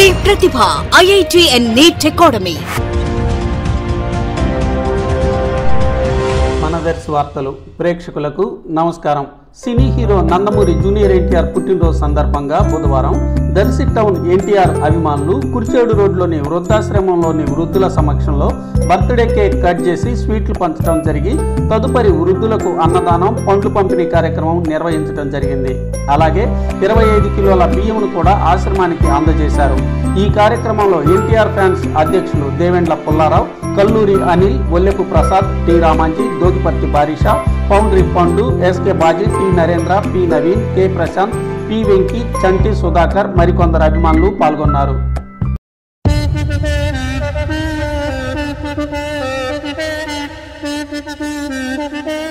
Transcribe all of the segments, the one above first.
Shri Pratibha IIT and NEET academy. మనదర్శి వార్తలు ప్రేక్షకులకు నమస్కారం. Cine hero Nandamuri junior NTR పుట్టినరోజు సందర్భంగా బుధవారం దర్శి టౌన్ ఎన్టీఆర్ అభిమానులు కుర్చేడు రోడ్లోని వృద్ధాశ్రమంలోని వృద్ధుల సమక్షంలో బర్త్డే కేక్ కట్ చేసి స్వీట్లు పంచడం జరిగి తదుపరి వృద్ధులకు అన్నదానం పండ్లు పంపిణీ కార్యక్రమం నిర్వహించడం జరిగింది. అలాగే ఇరవై ఐదు కిలోల బియ్యమును కూడా ఆశ్రమానికి అందజేశారు. ఈ కార్యక్రమంలో ఎన్టీఆర్ ఫ్యాన్స్ అధ్యక్షులు Devendla Pullarao Kalluri Anil Ollepu Prasad T Ramanji Dogiparthi Barisha పౌండ్రి Pandu SK Baji T Narendra P Naveen K Prashanth P Venki Chanti Sudhakar మరికొందరు అభిమానులు పాల్గొన్నారు. ఎవ్వరు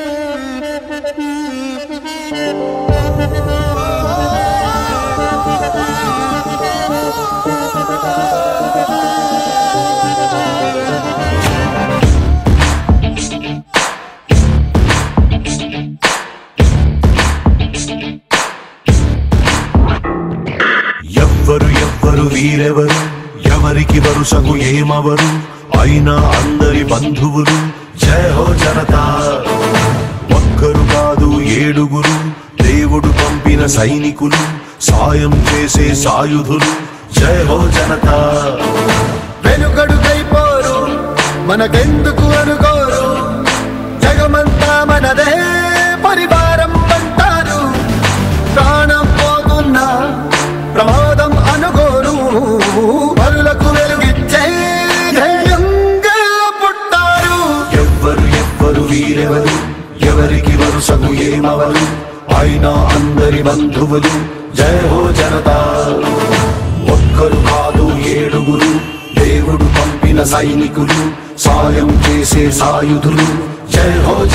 ఎవరు వీరెవరు? ఎవరికి వరుసకు ఏమవరు? అయినా అందరి బంధువులు జయ హో జనతా. ఒక్కరు కాదు ఏడుగురు. దేవుడు పంపిన సైనికులు సాయం చేసే సాయుధులు జయ హో జనతా. వెనుకడుకైపోరు మనకెందుకు అనుకోరు? జగమంతా మనదే ఎవరికి ఏమవలు అయినా అందరి బంధువులు. జయ హో జనతా. ఒక్కరు కాదు ఏడుగురు దేవుడు పంపిన సైనికులు సాయం చేసే సాయుధులు. జయ హో